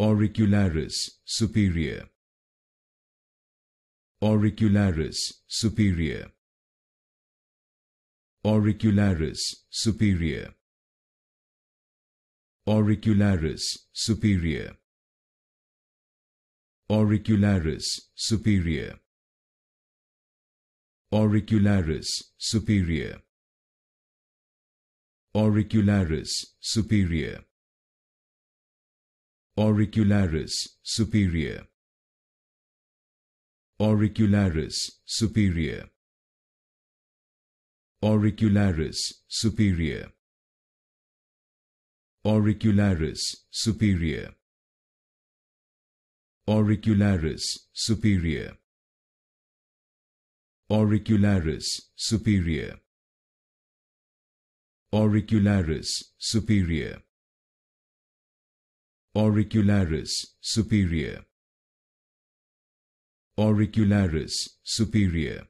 auricularis superior. Auricularis superior. Auricularis superior. Auricularis superior. Auricularis superior. Auricularis superior. Auricularis superior auricularis superior. Auricularis superior. Auricularis superior. Auricularis superior. Auricularis superior. Auricularis superior. Auricularis superior auricularis superior. Auricularis superior